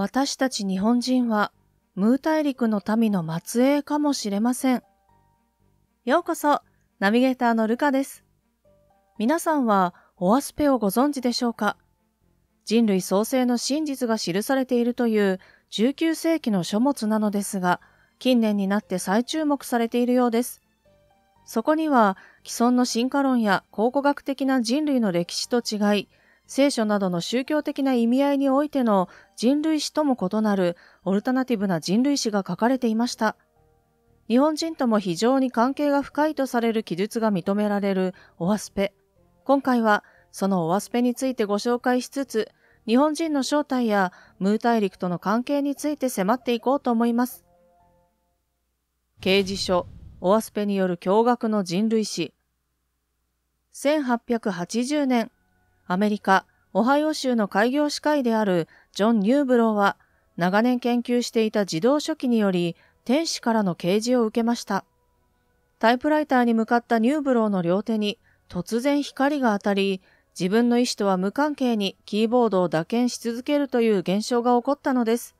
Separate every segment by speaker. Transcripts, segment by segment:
Speaker 1: 私たち日本人はムー大陸の民の末裔かもしれません。ようこそ、ナビゲーターのルカです。皆さんはオアスペをご存知でしょうか？人類創生の真実が記されているという19世紀の書物なのですが、近年になって再注目されているようです。そこには既存の進化論や考古学的な人類の歴史と違い、聖書などの宗教的な意味合いにおいての人類史とも異なるオルタナティブな人類史が書かれていました。日本人とも非常に関係が深いとされる記述が認められるオアスペ。今回はそのオアスペについてご紹介しつつ、日本人の正体やムー大陸との関係について迫っていこうと思います。刑事書、オアスペによる驚愕の人類史。1880年、アメリカ、オハイオ州の開業歯科医であるジョン・ニューブローは、長年研究していた自動書記により、天使からの啓示を受けました。タイプライターに向かったニューブローの両手に突然光が当たり、自分の意思とは無関係にキーボードを打鍵し続けるという現象が起こったのです。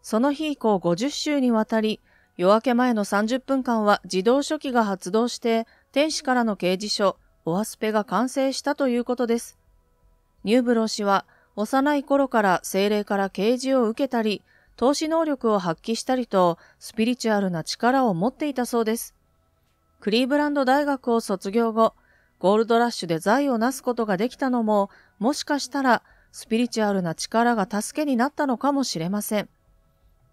Speaker 1: その日以降50週にわたり、夜明け前の30分間は自動書記が発動して、天使からの掲示書、オアスペが完成したということです。ニューブロー氏は幼い頃から精霊から啓示を受けたり、投資能力を発揮したりとスピリチュアルな力を持っていたそうです。クリーブランド大学を卒業後、ゴールドラッシュで財を成すことができたのも、もしかしたらスピリチュアルな力が助けになったのかもしれません。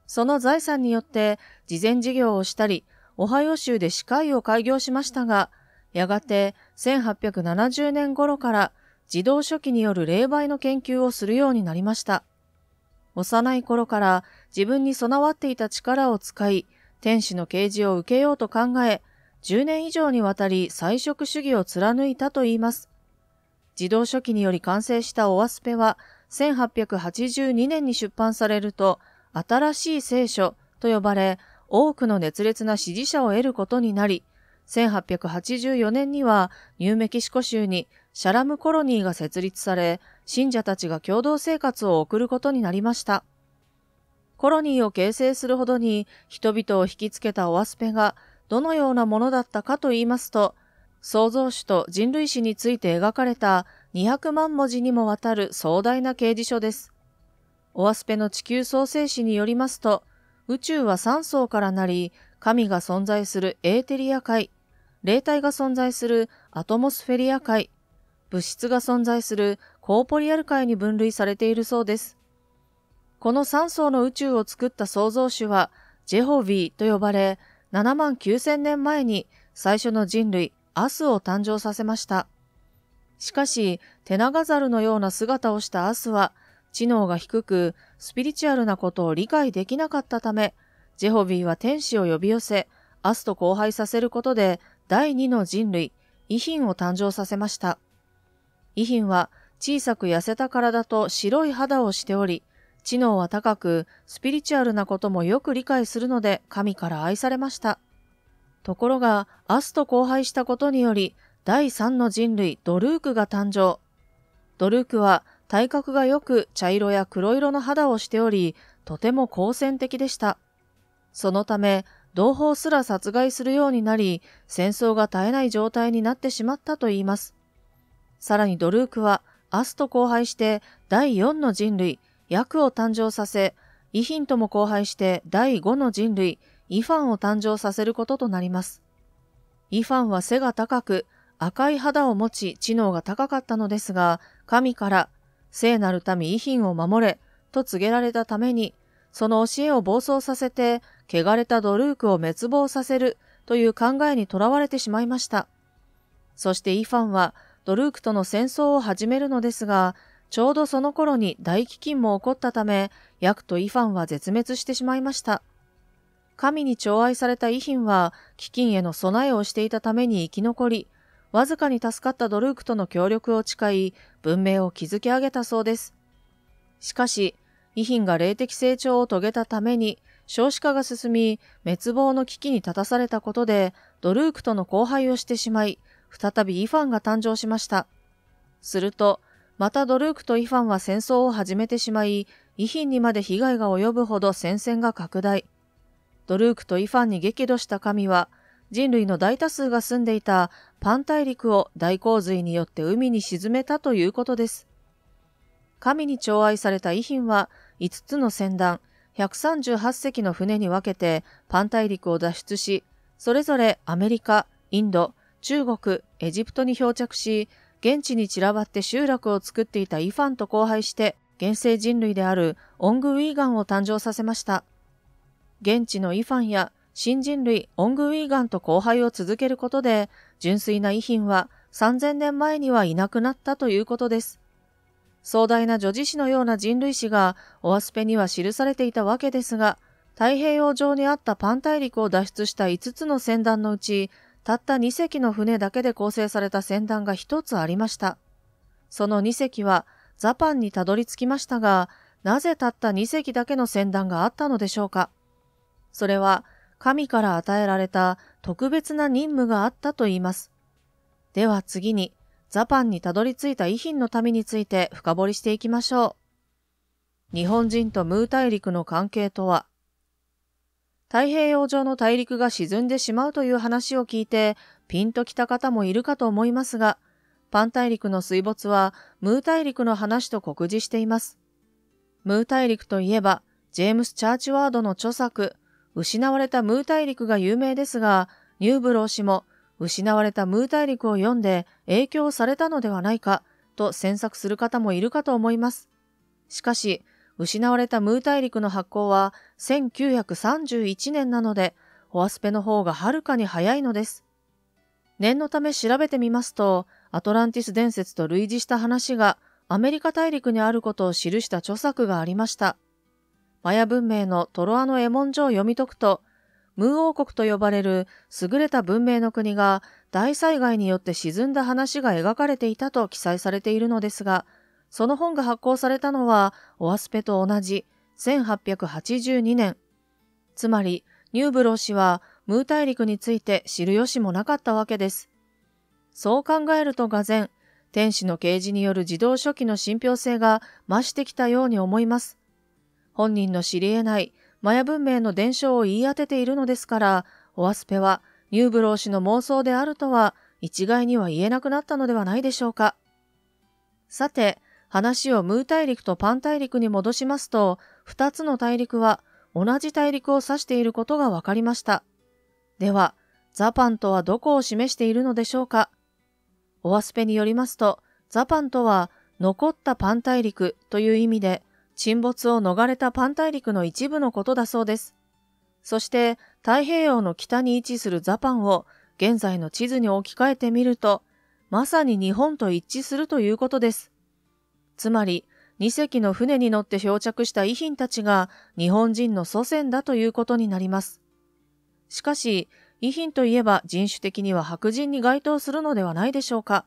Speaker 1: その財産によって事前事業をしたり、オハイオ州で歯科医を開業しましたが、やがて1870年頃から自動書記による霊媒の研究をするようになりました。幼い頃から自分に備わっていた力を使い、天使の啓示を受けようと考え、10年以上にわたり菜食主義を貫いたといいます。自動書記により完成したオアスペは、1882年に出版されると、新しい聖書と呼ばれ、多くの熱烈な支持者を得ることになり、1884年にはニューメキシコ州にシャラムコロニーが設立され、信者たちが共同生活を送ることになりました。コロニーを形成するほどに人々を引きつけたオアスペがどのようなものだったかと言いますと、創造主と人類史について描かれた200万文字にもわたる壮大な掲示書です。オアスペの地球創生史によりますと、宇宙は3層からなり、神が存在するエーテリア界、霊体が存在するアトモスフェリア界、物質が存在するコーポリアル界に分類されているそうです。この3層の宇宙を作った創造主は、ジェホビーと呼ばれ、7万9000年前に最初の人類、アスを誕生させました。しかし、テナガザルのような姿をしたアスは、知能が低く、スピリチュアルなことを理解できなかったため、ジェホビーは天使を呼び寄せ、アスと交配させることで、第二の人類、イヒンを誕生させました。イヒンは小さく痩せた体と白い肌をしており、知能は高く、スピリチュアルなこともよく理解するので神から愛されました。ところが、アスと交配したことにより、第三の人類、ドルークが誕生。ドルークは体格が良く茶色や黒色の肌をしており、とても好戦的でした。そのため、同胞すら殺害するようになり、戦争が絶えない状態になってしまったといいます。さらにドルークは、アスと交配して第4の人類、ヤクを誕生させ、イヒンとも交配して第5の人類、イファンを誕生させることとなります。イファンは背が高く、赤い肌を持ち知能が高かったのですが、神から聖なる民イヒンを守れと告げられたために、その教えを暴走させて、汚れたドルークを滅亡させるという考えにとらわれてしまいました。そしてイファンはドルークとの戦争を始めるのですが、ちょうどその頃に大飢饉も起こったため、ヤクとイファンは絶滅してしまいました。神に寵愛されたイヒンは、飢饉への備えをしていたために生き残り、わずかに助かったドルークとの協力を誓い、文明を築き上げたそうです。しかし、遺品が霊的成長を遂げたために少子化が進み滅亡の危機に立たされたことでドルークとの交配をしてしまい再びイファンが誕生しました。するとまたドルークとイファンは戦争を始めてしまい遺品にまで被害が及ぶほど戦線が拡大。ドルークとイファンに激怒した神は、人類の大多数が住んでいたパン大陸を大洪水によって海に沈めたということです。神に寵愛された遺品は5つの船団、138隻の船に分けてパン大陸を脱出し、それぞれアメリカ、インド、中国、エジプトに漂着し、現地に散らばって集落を作っていたイファンと交配して、原生人類であるオングウィーガンを誕生させました。現地のイファンや新人類オングウィーガンと交配を続けることで、純粋な遺品は3000年前にはいなくなったということです。壮大な女児史のような人類史がオアスペには記されていたわけですが、太平洋上にあったパン大陸を脱出した5つの船団のうち、たった2隻の船だけで構成された船団が1つありました。その2隻はザパンにたどり着きましたが、なぜたった2隻だけの船団があったのでしょうか。それは神から与えられた特別な任務があったと言います。では次に、ザパンにたどり着いた遺品の民について深掘りしていきましょう。日本人とムー大陸の関係とは、太平洋上の大陸が沈んでしまうという話を聞いて、ピンときた方もいるかと思いますが、パン大陸の水没はムー大陸の話と酷似しています。ムー大陸といえば、ジェームス・チャーチワードの著作、失われたムー大陸が有名ですが、ニューブロー氏も失われたムー大陸を読んで影響されたのではないかと詮索する方もいるかと思います。しかし、失われたムー大陸の発行は1931年なので、オアスペの方がはるかに早いのです。念のため調べてみますと、アトランティス伝説と類似した話がアメリカ大陸にあることを記した著作がありました。マヤ文明のトロアの絵文書を読み解くと、ムー王国と呼ばれる優れた文明の国が大災害によって沈んだ話が描かれていたと記載されているのですが、その本が発行されたのはオアスペと同じ1882年。つまり、ニューブロー氏はムー大陸について知る由もなかったわけです。そう考えるとがぜ天使の啓示による自動書記の信憑性が増してきたように思います。本人の知り得ないマヤ文明の伝承を言い当てているのですから、オアスペはニューブロー氏の妄想であるとは一概には言えなくなったのではないでしょうか。さて、話をムー大陸とパン大陸に戻しますと、二つの大陸は同じ大陸を指していることが分かりました。では、ザパンとはどこを示しているのでしょうかオアスペによりますと、ザパンとは残ったパン大陸という意味で、沈没を逃れたパン大陸の一部のことだそうです。そして太平洋の北に位置するザパンを現在の地図に置き換えてみると、まさに日本と一致するということです。つまり、2隻の船に乗って漂着した遺品たちが日本人の祖先だということになります。しかし、遺品といえば人種的には白人に該当するのではないでしょうか。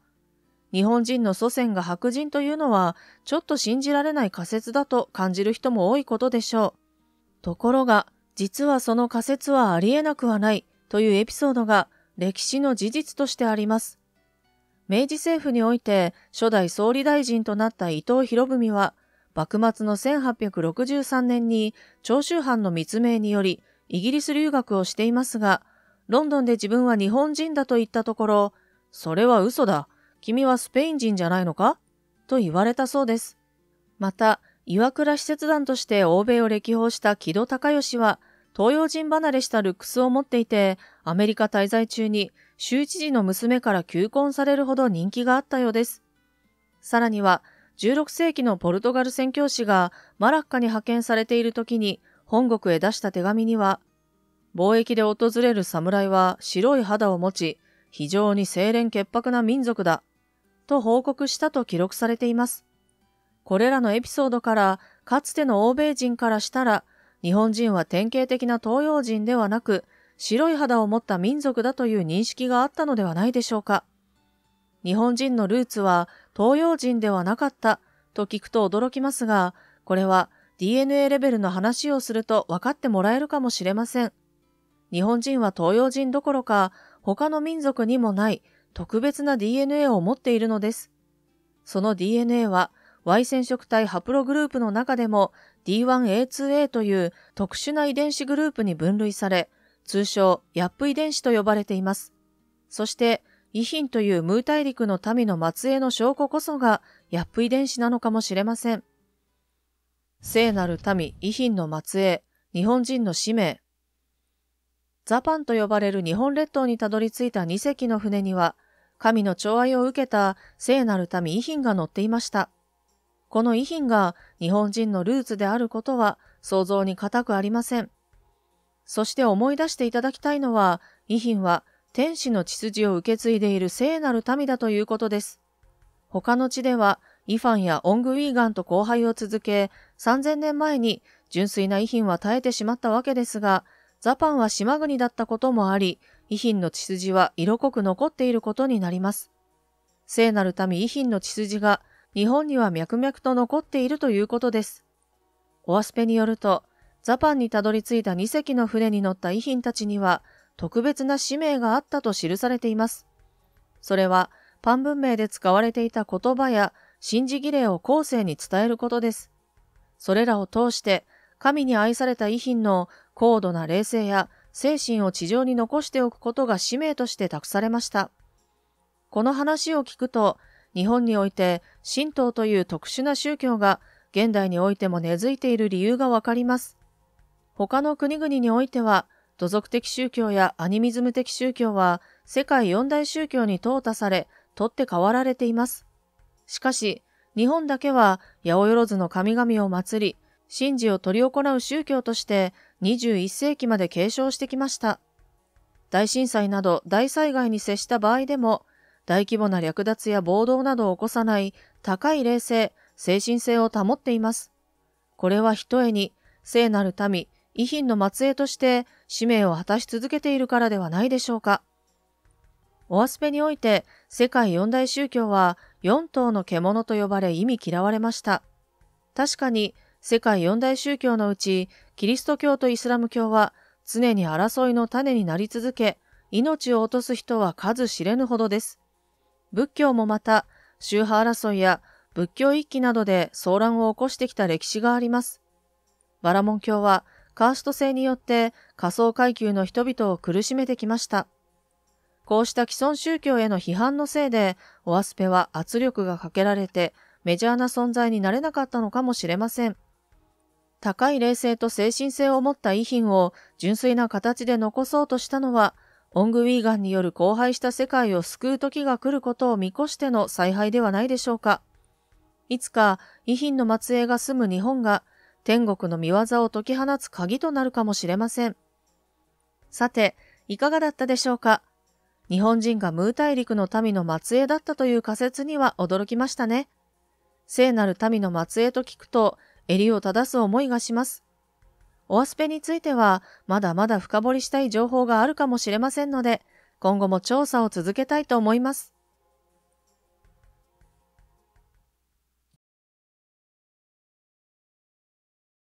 Speaker 1: 日本人の祖先が白人というのは、ちょっと信じられない仮説だと感じる人も多いことでしょう。ところが、実はその仮説はありえなくはないというエピソードが歴史の事実としてあります。明治政府において初代総理大臣となった伊藤博文は、幕末の1863年に長州藩の密命によりイギリス留学をしていますが、ロンドンで自分は日本人だと言ったところ、それは嘘だ。君はスペイン人じゃないのか？と言われたそうです。また、岩倉使節団として欧米を歴訪した木戸孝義は、東洋人離れしたルックスを持っていて、アメリカ滞在中に州知事の娘から求婚されるほど人気があったようです。さらには、16世紀のポルトガル宣教師がマラッカに派遣されている時に本国へ出した手紙には、貿易で訪れる侍は白い肌を持ち、非常に清廉潔白な民族だ、と報告したと記録されています。これらのエピソードから、かつての欧米人からしたら、日本人は典型的な東洋人ではなく、白い肌を持った民族だという認識があったのではないでしょうか。日本人のルーツは東洋人ではなかったと聞くと驚きますが、これは DNA レベルの話をすると分かってもらえるかもしれません。日本人は東洋人どころか他の民族にもない特別な DNA を持っているのです。その DNA は Y 染色体ハプログループの中でも D1A2A という特殊な遺伝子グループに分類され、通称ヤップ遺伝子と呼ばれています。そして、イヒンというムー大陸の民の末裔の証拠こそがヤップ遺伝子なのかもしれません。聖なる民イヒンの末裔、日本人の使命。ザパンと呼ばれる日本列島にたどり着いた2隻の船には、神の寵愛を受けた聖なる民イヒンが乗っていました。このイヒンが日本人のルーツであることは想像に難くありません。そして思い出していただきたいのは、イヒンは天使の血筋を受け継いでいる聖なる民だということです。他の地では、イファンやオングウィーガンと交配を続け、3000年前に純粋なイヒンは絶えてしまったわけですが、ザパンは島国だったこともあり、イヒンの血筋は色濃く残っていることになります。聖なる民イヒンの血筋が日本には脈々と残っているということです。オアスペによると、ザパンにたどり着いた2隻の船に乗った遺品たちには、特別な使命があったと記されています。それは、パン文明で使われていた言葉や信じ儀礼を後世に伝えることです。それらを通して、神に愛された遺品の高度な霊性や精神を地上に残しておくことが使命として託されました。この話を聞くと、日本において神道という特殊な宗教が現代においても根付いている理由がわかります。他の国々においては、土俗的宗教やアニミズム的宗教は世界四大宗教に淘汰され、取って代わられています。しかし、日本だけは八百万の神々を祀り、神事を執り行う宗教として21世紀まで継承してきました。大震災など大災害に接した場合でも、大規模な略奪や暴動などを起こさない高い冷静、精神性を保っています。これはひとえに聖なる民、遺品の末裔として使命を果たし続けているからではないでしょうか。オアスペにおいて世界四大宗教は四頭の獣と呼ばれ意味嫌われました。確かに世界四大宗教のうちキリスト教とイスラム教は常に争いの種になり続け、命を落とす人は数知れぬほどです。仏教もまた宗派争いや仏教一揆などで騒乱を起こしてきた歴史があります。バラモン教はカースト制によって仮想階級の人々を苦しめてきました。こうした既存宗教への批判のせいで、オアスペは圧力がかけられてメジャーな存在になれなかったのかもしれません。高い霊性と精神性を持った遺品を純粋な形で残そうとしたのは、オングウィーガンによる荒廃した世界を救う時が来ることを見越しての采配ではないでしょうか。いつか遺品の末裔が住む日本が天国の見業を解き放つ鍵となるかもしれません。さて、いかがだったでしょうか日本人がムー大陸の民の末裔だったという仮説には驚きましたね。聖なる民の末裔と聞くと、襟を正す思いがします。オアスペについてはまだまだ深掘りしたい情報があるかもしれませんので、今後も調査を続けたいと思います。